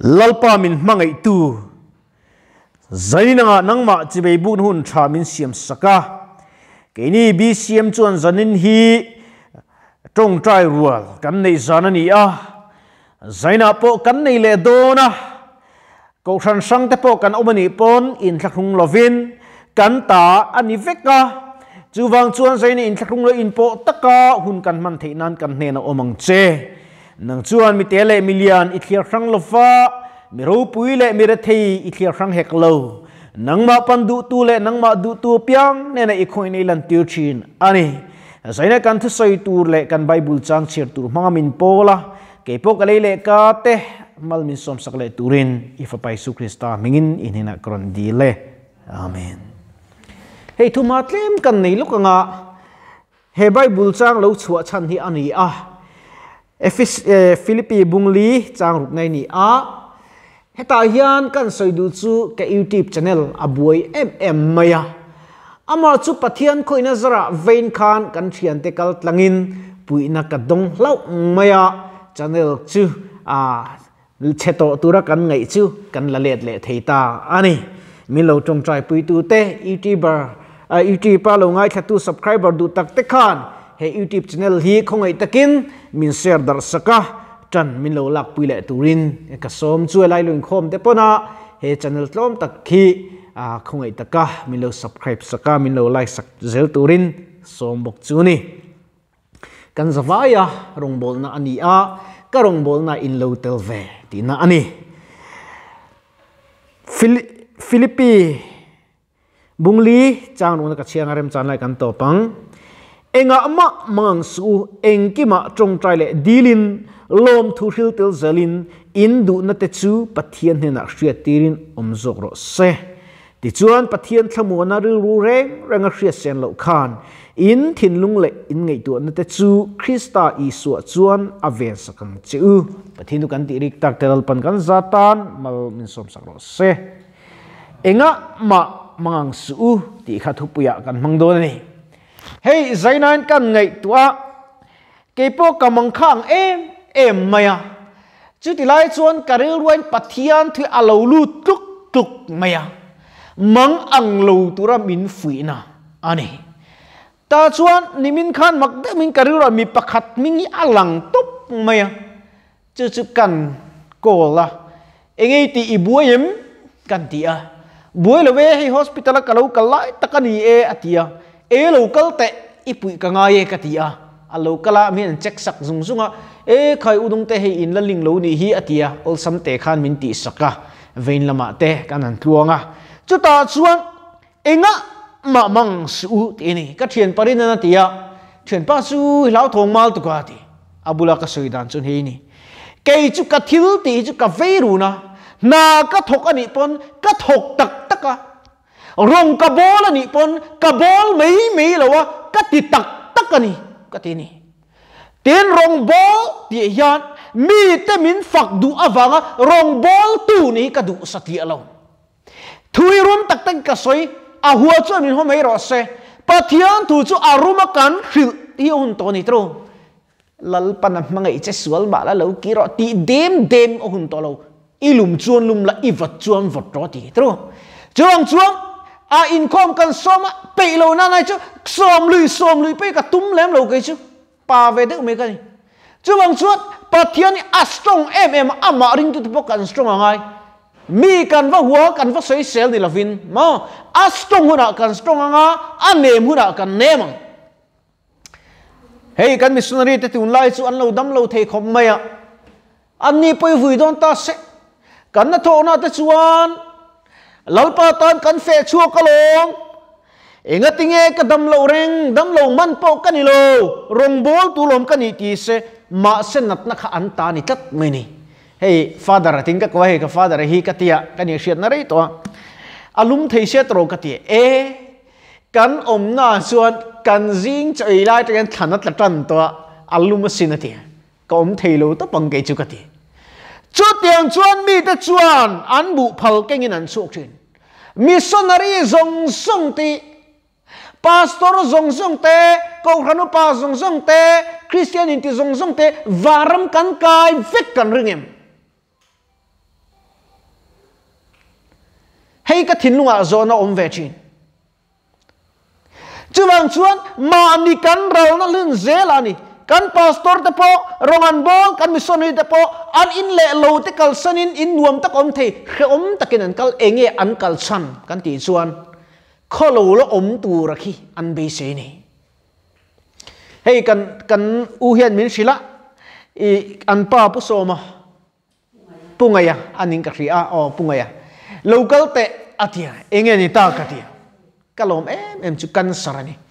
lalpa min mangai tu. Zaina nang ma chi bun hun tha min siam saka. Keini ni bi siam chuan zanin hi trong trai rual kan nei zanani a. Zaina po kan nei le dona. Ko san sang te po kan omani pon in thlakung lovin kan ta ani veka chuwang chuan zaini in thlakung lo in po taka hun kan man theinan kan hne na omang che nang chuan mi tele million i thlir hrang lo mi ro pui le mi re thei, i thlir hrang hek lo. Nang ma pan du tu le nang ma du tu piang, ne na i khoi nei lan tir chin. Ani zaina kan thu soi tur le kan bible chang chir tur manga min pola ke po ka le ka te, mal min som sak le turin. Ifa pai su krista mingin inina kron di le. Amen. Hei, thu ma tlem kan nei lukanga he bible chang lo chua chan hi ani a. Efis eh, Philippi bungli chang rup ngai ni a. Heta hian kan soidu chu ke YouTube channel abuai em maya. Amar chu pathian khoina zara vein khan kan thian te kal tlangin. Puina ka dong lau maya. Channel chu, a, cheto tura kan ngai chu, kan la let le theita ani, milo tong trai pui tu te, youtuber eh, youtube pa lo ngai thatu subscriber du tak te khan he youtube channel hi khongai takin, min share dar saka, chan min lo lak puile turin. Ka som chu lai luin khom te pona, he channel tlom tak khi, a khongai taka, min lo subscribe saka, min lo like sak zel turin, som bok chu ni. Kan zawaya rong bol na ani a, ka rong bol na in lo tel ve, ti na ani. Philippi bungli chang nu ka chiang arem chan lai kan to pang enga ama mang su engkima trong trai le dilin, lom thu hil tel zalin in du na te chu pathian hena hria tirin omzok ro se. Ti chuan pathian thlamu na ru ru reng ranga hria sen lo khan. In thin lung le in ngei tu na te chu, krista isu chuan aven sakang chu pathin kan ti rik tak tel pan kan zatan mal min som sak ro se. Enga ma mangang su ti kha thu puya kan mangdo ni hey, zainan kan ngai tua. Ke po kamang khang em em maya à. chu ti lai chuan karil ruan pathian thu à alo à. lu tuk tuk maya mang ang lo tura min fui na. Ani ta chuan nimin khan mak de min karil ra mi pakhat mingi alang tup maya chu chu kan ko la. Engei ti ibuayem kan ti a buai lo ve hi hospital ka lo kalai takani e atia e local te ipui ka nga ye katia a local a mi an check sak zung zunga e à. khai udung te he in la ling lo ni hi atia ol sam te khan min ti saka vein lama te kan an tluanga chu ta chuan enga ma mang su ti ni. Ka thian parin na tia à. thian pa su lau thong mal tu ka ti abula ka soi dan chun he ni. Ke chu ka thil ti chu ka veiru na. Na ka thok ani pon, ka thok tak taka à rong ka bol ani pon ka bol mei mei lawa ka ti tak tak ani ka ti ni tin rong bol ti hian mi te min fak du awanga rong bol tu ni ka du sati alo thui rum tak tak ka soi a hua chu min ho mei ro se pathian tu chu aruma kan hril i un to ni tro lal pan mangai che sual ba la lo ki ro ti dem dem o hun to lo ilum chuan lum la i vat chuan vot ro ti tro chuang chuang à income kan som pe lo na ngai chu som lui som lui pe ka tum lem lo ke chu pa ve de me ka ni chu bang chuat pathian a strong em em ama ring tu po kan strong ngai mi kan va huwa kan va sei sel ni lovin ma a strong huna kan strong anga a nem huna kan nem hey kan missionary te tun lai chu an lo dam lo thei khom maya an ni poi vui don ta se kan na tho na te chuan lalpa tan kan fe chua ka long enga tinge ka dam lo reng dam lo man po ka ni lo rong bol tu lom ka ni ti se ma se nat na kha an ta ni tat ni hey, father ting ka ko he ka father, hi ka tia ka ni shiat na rei to alum thei se tro ka ti e kan om na chuan kan jing chei lai ta kan la tan to alum sin ti ka om thei lo to pang ke chu ka ti chu tiang chuan mi te chuan an bu phal kengin an chuk thin missionary zong song ti. Pastor zong zong te câu khanu pa zong zong te christian ti zong zong te, varam kan kai, vek kan ringem hay ka thin lunga zo na om ve chin. Chu wang chuan, ma ni kan ral na lun zel ani kan pastor te po, rongan bol kan missionary te po, an in le lo te kal sanin, in nuam tak om the khe om takin an kal enge an kal chan, kan ti chuan kholo lo om tu rakhi an be se ni. Hei, kan kan u hian min sila, i, an pa pu so ma. Pungaya aning ka ria o, pungaya. Local te atia, enge ni ta ka tia. Kalom em em chu kan sarani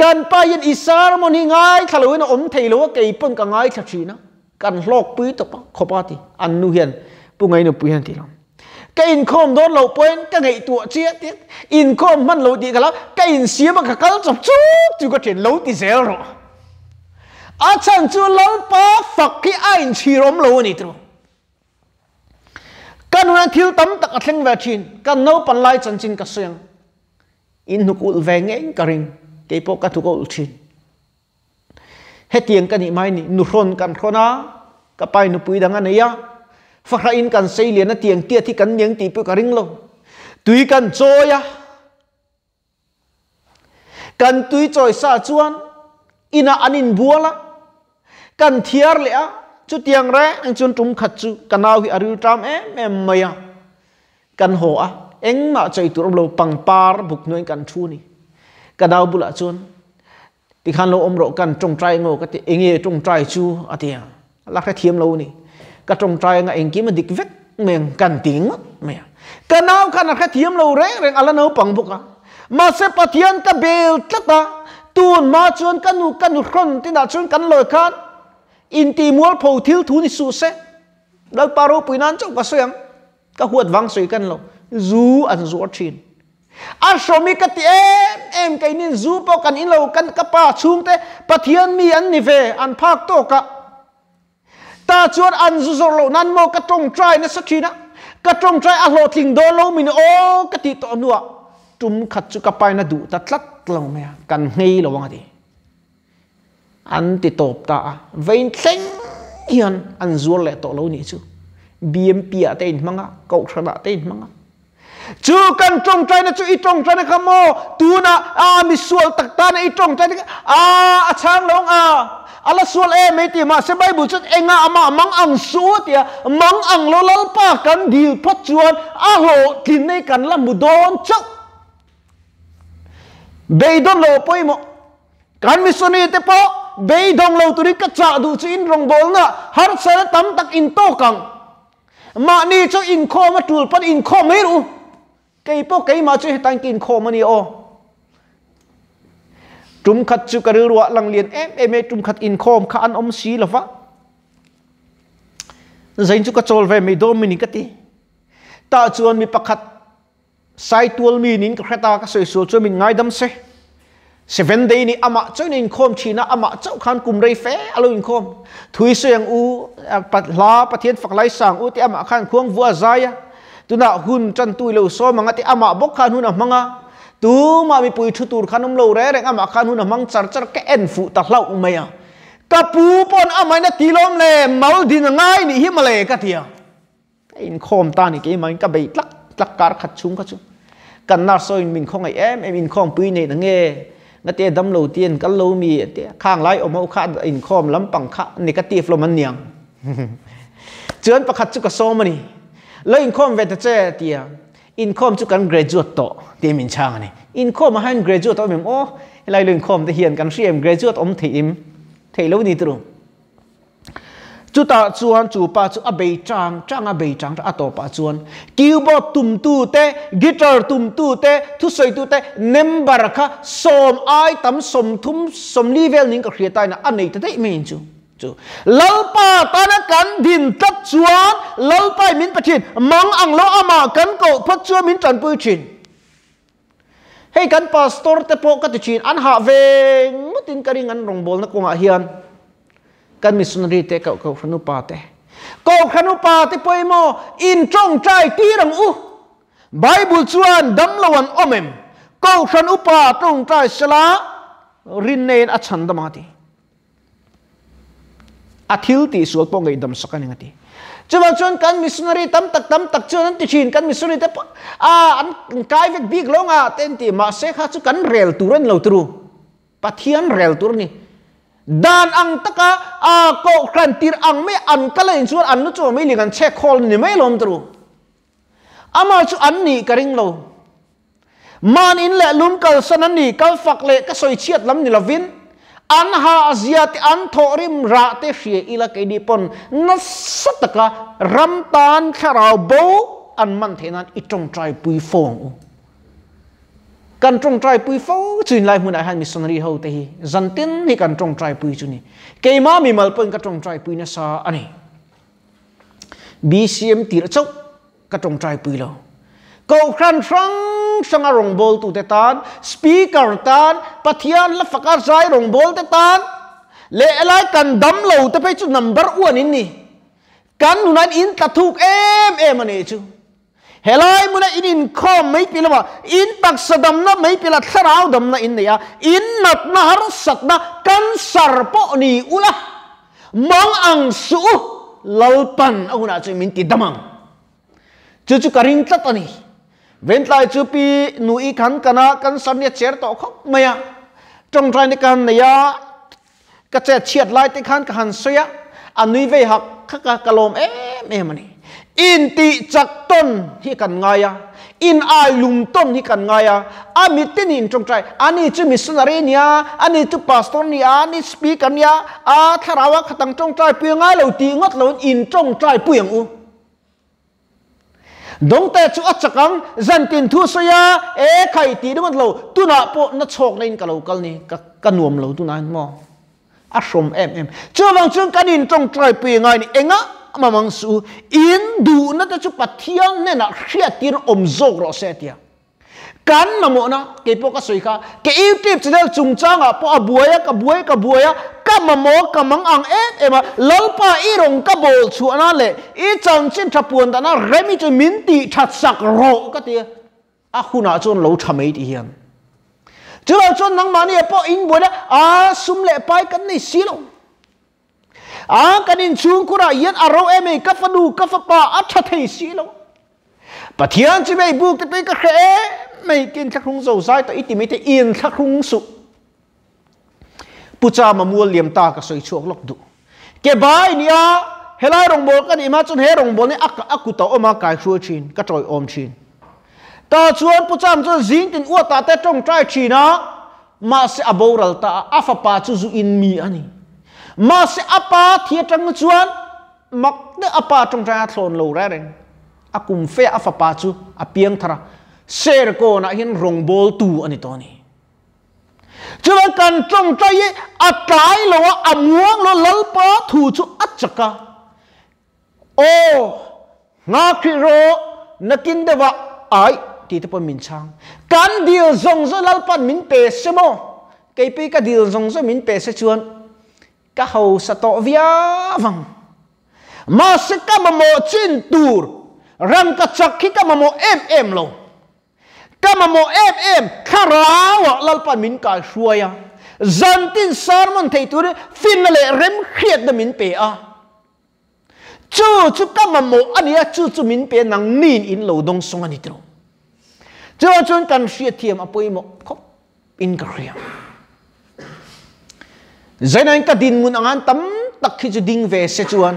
cần pa yên isar mon hi ngai thalo na om thei lo ke pun ka ngai thla na kan lok pui to pa khopa ti an nu hian pu ngai nu pui hian ti lo cái in khom đón lâu point cái ngày tuổi chia tiết. In khom man lâu đi cái lá cái in xía mà cái câu chụp chút, chú có chuyện lâu thì dễ rồi. À chẳng chú lâu pa phật cái ai chỉ rom lâu này thôi. Kan hunan thil tam tak atheng ve chin kan no pan lai chan chin ka seng in nu kul ve nge ka ring cái bộ các thủ cầu chín hết tiếng cái này mai này nụ hôn cắn khó na cái bài nụ bùi đang ăn ấy á. Phát ra in cắn xây liền tiếng tiệt thì cắn miếng tí bùi cả ring luôn tuy cắn chơi á. Cắn tuy chơi sa chuan ina anin bua la cắn thiar lẽ chú tiếng ra anh chun trung khát chú, cắn nào thì ariu tram em em mày à cắn hồ á anh mà chơi tụi ông lâu bằng par bục nuôi cắn chu này buk noi kan thu chun ti khan trong trai ngô cái tiếng nghe trong trai chu. Atia lắc kha thiam lo ni cái trong trai nga eng ki ma dik vek meng kan ting me kanau kan kha thiam lo re reng ala no pang buka ma se cái ka bel tlata tuôn ma chun kanu kanu khôn, ti đã chun kan lo khăn, in ti mual pho thil thu ni su se dal paro puinan chok ka cái ka huat wang soi kan lo ăn an zu chin a shomi ka ti em em kai nin zu po kan in lo kan ka pa chung te pathian mi an ni ve an phak to ka ta chuan an zu zo lo nan mo ka tong trai na sa thina ka tong trai a lo thing do lo min o ka ti to nuwa tum khat chu ka pai na du ta tlat lo me kan ngei lo wang ati an ti top ta. Vein thleng hian an zual le to lo ni chu bmp a te in manga ko thada te in manga chu kan trong trai na chu i trong trai na khamo tu na a mi sual tak ta na i trong trai a a chang long a. Ala sual e me ti ma se bible chu enga ama mang ang su tia mang ang lo lal pa kan dil phat chuan. A ho tin nei kan lam bu don chak beidon lo poimo kan mi soni te po. Bei dong lo turi ka cha du chu in rong bol na. Har sa tam tak in to kang. Ma ni chu in kho ma tul pat in kho me ru cái po cái ma chu tan kin kho ma ni o tum khat chu ka ruwa lang lian em em tum khat in khom kha an om si lova zain chu ka chol ve me do mi ni ka ti ta chuan mi pakhat sai tual mi nin ka khata ka soi so chu min ngai dam se seven day ni ama choi in khom china ama chau khan kum rei fe alo in khom thui so yang u pat la pathian fak lai sang u ti ama khan khuang vua zaya tuna hun chan tui lo so manga ti ama bok khan hun manga. Tu ma mi pui thu tur khanum lo re reng ama khan hun mang char char ke en fu ta hlau maya ka pu pon amai na tilom le, mau din ngai ni himale ka thia in khom ta ni ke mai ka be tlak tlak kar khat chung ka chu. Kan na so in min khong ai em em in khom pui nei na nge. Na te dam lo tien kan lo mi e te. Khang lai om kha in khom lam pang kha negative lo man niang. Chuan pakhat chu ka so mani แล้วอินคอมเวทเจเตียอินคอมจุกันเกรจูตโตเตียมินช่างนี่อินคอมมาให้เกรจูตโตมิมโอ้ไลเรื่องคอมแต่เฮียนกันเสียมเกรจูตอมถีมเทลวนี่ตรุจุตาจวนจูปาจูอเบจางจางอเบจางอัตโตปาจวนคิวบอตุมตูเตกีตาร์ตุมตูเตทุสอยตูเตเนมบาร์ค่ะสมไอตั้มสมทุมสมลีเวลนิงก็เคลียนตายนะอันนี้จะได้ไม่เห็นจู chu chu lalpa ta na kan din tat chuan lalpa min pathin mang ang lo ama kan ko phat chuan min tran pui chin hei kan pastor te po ka ti chin an ha ve mutin karing an rong bol na ko nga hian kan missionary te cậu kau khanu pa te kau khanu pa te poi mo in trong trai ti rang u. Bible chuan dam lawan omem cậu khanu pa trong trai sala rin nen a chan dama athil ti sual po ngai dam sakani ngati chuwa chuan kan missionary tam tak tam tak chuan ti chin kan missionary te a ah, an kai vek big longa ten ti, ma se kha chu kan rel turen lo tru. Pathian rel tur ni. Dan ang taka, a ko kran tir ang me an kala in chuan an nu chu me lingan che khol ni me lom tru. Ama chu an ni karing lo. Man in le lum kal san an ni, kal fak le ka soi chiat lam ni lovin an ha azia te an tho rim ra te hrie ila ke di pon na sataka ram tan kharao bo an man thenan i trong trai pui phong kan trong trai pui fo chuin lai mun han missionary ho te hi. Zantin hi kan trong trai pui chu ni ke ma mi mal pon ka trong trai pui na sa ani. Bcm tir chok ka trong trai pui lo. Ko khran sang sanga rong bol tu te tan speaker tan pathian la fakar sai rong bol te tan le elai kan dam lo te pe chu number 1 in ni kan nunan in ta thuk em em ani chu helai muna in in khom mai pila ba in tak sadam na mai pila tharau dam na in ya in nat na har sat na kan sar po ni ula mang ang su lalpan ahuna chu min ti damang chu chu karing เว้นใจยจูปีหนูอีขันกันนะกันสันเนี่ยเชิดต่อเขาไม่อะจงใจในการเนี่ยก็จะเฉียดลายที่ขันกันเสียอันนี้เวหักขกกะลมเอ๊ะเม่ะมันนี่อินติจักต้นที่กันไงอะอินไอลุมต้นที่กันไงอะอามิตินินจงใจอันนี้จะมิสนารีเนี่ยอันนี้จะปาสตอนี่อันนี้สปีกันเนี่ยอาทาราวะขตังจงใจเปียงไงเราตีงดเราอินจงใจเปลี่ยงอู dong te chu achakang zan tin thu soya e khai ti dum lo, tu na po na chok lein ka lo kal ni, ka kanuam lo tu nan mo. A som em em. Chu wang chung kanin tong trai pi ngai ni, enga mamang su, in du na ta chu pathiang ne na khria tir om zok ro se tia kan mà mua na cái po ka soi kha ke youtube channel chung changa po abuaya ka buaya ka buaya ka ma mo ka mang ang e ema lalpa i rong ka bol chu na le i chang chin thapuan na remi chu ti that sak ro ka tia a khuna chon lo thamei ti hian chu lo chon nang mani po in bo da à, sum le pai kan ni si à, a kanin chung kura yên, à ro eme ấy, fa du ka fa pa a tha thei si lo pathian chi bei buk te khe kinh thắc hung dầu sai tới ít mấy thế yên thắc hung su pucha mà mua liềm ta cả soi chuộc lộc đủ. Cái bài nia helai rong bol cái ima chun he rong bol ni ak aku to oma kai khua chin ka troi om chin ta chuan pucha ma chun zing tin uat ta te trong trai chin na ma se aboral à ta afa pa chu zu in mi ani ma se apa thia tang chuan mak de apa trong trai thlon lo ra reng akum fe afa pa chu apiang thara share ko na hin rong bol tu ani to ni. Chuwa kan trong trai ye, a tlai lo a muang lo lal pa thu chu a chaka. O, nga khi ro nakin dewa ai, ti te pa min chang. Kan dil zong zo lal pan min pe se mo. Ke pe ka dil zong zo min pe se chuan. Ka ho sa to via vang. Ma se ka mo chin tur. Ram ka chak khi ka mo em em lo kama mo em em kharawa lalpan min ka shuaya zantin sarmon thei tur, fin le rem khiat da min pe a. Chu chu kama mo ania chu chu min pe nang nin in lo dong song ani tro. Chu chun kan hriat thiam apoi mo khop in ka riam zainain ka din mun angan tam tak khi chu ding ve se chuan.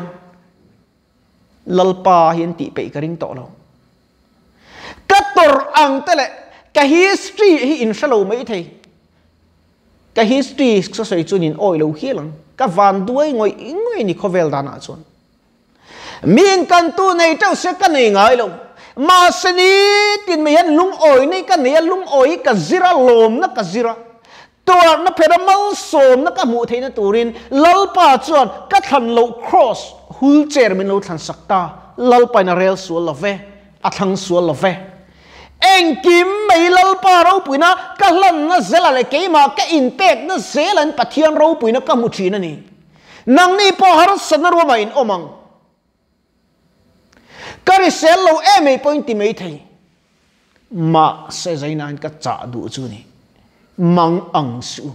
Lalpa hian ti pe ka ring to lo tor ang tele cái history hi in shalo mấy thei. Cái history so soi chun in oi lo hi lang. Ka van duai ngoi ingoi ni khovel dana chun min kan tu nei tau se ka nei ngai lo. Ma se đi tin me yan lung oi nei ka nei lung oi ka zira lom na ka zira. Tor na peramal som na ka mu thei na turin. Lalpa chuan ka than lo cross hul chair min lo than sakta. Lalpa na rel su lo ve. A thang su lo ve eng kim mai lal pa ro puina ka hlan na zela le ke ma ka intek na zelan pathian ro puina ka mu thina ni nang ni po har san ro ma in omang kari sel lo e me point ti me thei ma se zainan ka cha du chu ni mang ang su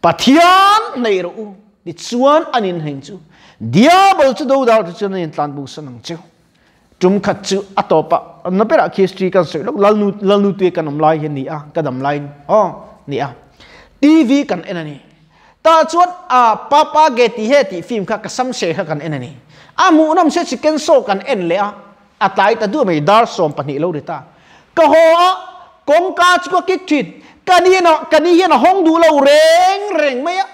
pathian nei ro di chuan anin heng chu diabol chu do dal chu nin tlan bu năng chu chúng khat chu atopa na pera history kan se lok lalnu lalnu tu kan hiện lai ni a kadam lại oh ni a tv kan enani ta chuan a papa ge ti he ti film kha ka sam se kha kan enani a mu nam se chicken so kan en le a atlai ta du mai dar som pani lo de ta ka ho a kong ka chu ko cái thit kani no kani hian hong du lo reng reng mai a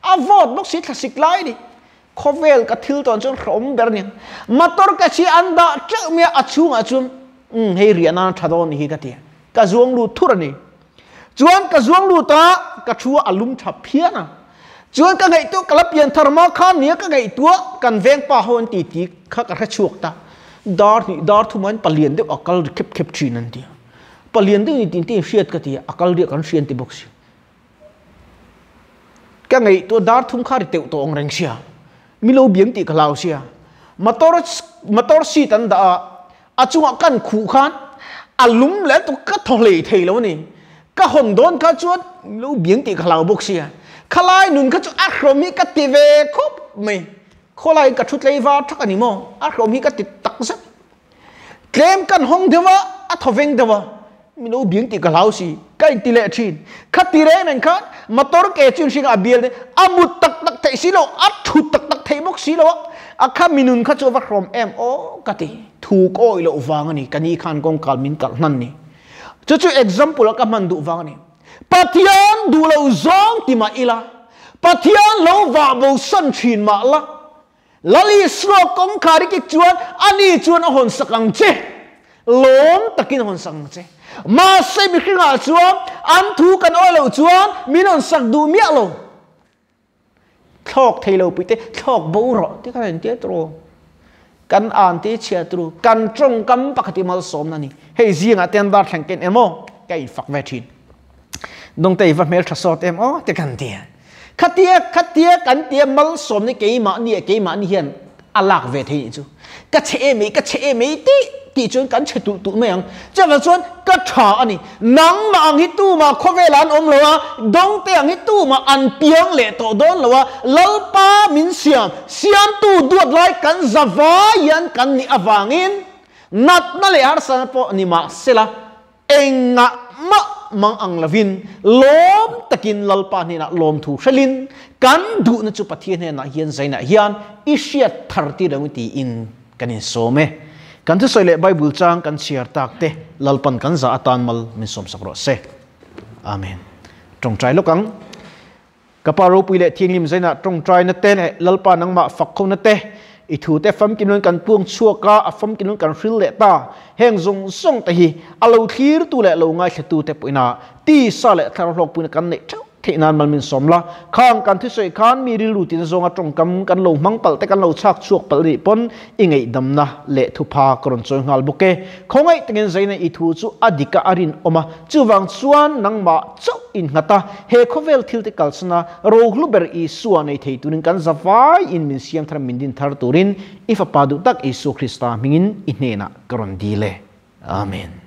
a vot xịt si thasik lai đi khovel ka thil ton chon khom ber ni. Motor ka chi anda cha me achung achum um hei riana thadon hi ka ti. Ka zuang lu thur ni. Chuan ka zuang lu ta ka thua alum tha phiana chuan ka ngai tu kala pian tharma khan ni ka ngai tu kan veng pa hon ti ti kha ka kha chuak ta. Dar ni dar thu man palian de akal khep khep chi nan ti. Palian de ni tin tin shiat ka ti akal de kan shian ti box ka ngai tu dar thum khari teu to ong reng sia milo biếng ti kalau sia. Motor motor si tan da a chunga kan khu khan, alum le tu ka thole thei lo ni. Ka hon don ka chuat lo biếng ti kalau bok sia. Khalai nun ka chu a khromi ka ti ve khop me kholai ka thut lei va thak ani mo a khromi ka ti tak sa claim kan hong dewa a thoveng dewa milo biếng ti kalau si. Kai ti le thin. Khatire nen re khat motor ke chun sing abiel amut tak tak thei silo a thut tak thấy bốc xí lo. A kha minun khá chu vắt rom em oh cái gì thu coi lo vàng này cái gì khan công cal min cal năn này cho cho example các man đủ vàng này patian du lo zong thì mà ila. Patian lo wa bầu san chin ma la. Lali sro công khari cái chuan, ani chuan a hon sakang che. Lom takin hon sang che. Ma bị mi khinga chuan anh thu kan oi lo chuan minon sak du mia lo thok thầy lâu bụi tê thok bố rõ tí cái này tiết rồi. Kan an tí chia tru kan trong cắm bạc mà mal som nani hay riêng à tiền dar thành kiến em ô, cái phật về chín nông tây vật mel thasot sọt em ô tí kan tia khát tia khát tia kan tia mal som ni cái mà ni cái mà ni hiền. Alak về thế chứ. Cái chế mấy cái chế mấy tí ti chuan kan che tu tu me ang chawa chuan ka tha ani nang ma ang hi tu ma khove lan om lo dong te ang hi tu ma an piang le to don lo lal pa min siam siam tu duat lai kan zawa yan kan ni awangin nat na le har san po ni ma sela enga ma mang ang lavin lom takin lalpa ni na lom thu shalin kan du na chu pathian he na hian zaina hian ishiat tharti rawti in kanin some kan thu soile bible chang, kan chiar tak te. Lalpan kan za atan mal min som sakro se. Amen. Trong trai lokang, kaparo puile thinglim zaina trong trai na te le lalpa nang ma fakho na te. I thu te fam kinun kan puang chua ka, a fam kinun kan hril le ta. Heng zong song ta hi, alo thir tu le lo ngai thtu te puina. Ti sa le thar hlok puina kan ne, thau ที่นั้นมันมินสมละข้างกันที่สวยข้านมีริลูตินทรงตรงกำกันลงมังเปัลแต่กันเราชักชวกปลริปนอิงไงดำนะเละทุพากรนจงหัลบุเกคงไงตั้งใจในอิทูจูอดีกาอารินออกมาจูวังชวนนังมาจ้อินงัตาเฮคเวลทิลติกัลสนาโรคลูเบร์อีส่วนในเทตุนินกันสวายอินมินเซียมทรามินดินทาร์ตุรินอิฟปาดุตักอิสุคริสตามิงินอินเนนะกรนดีเลอาเมน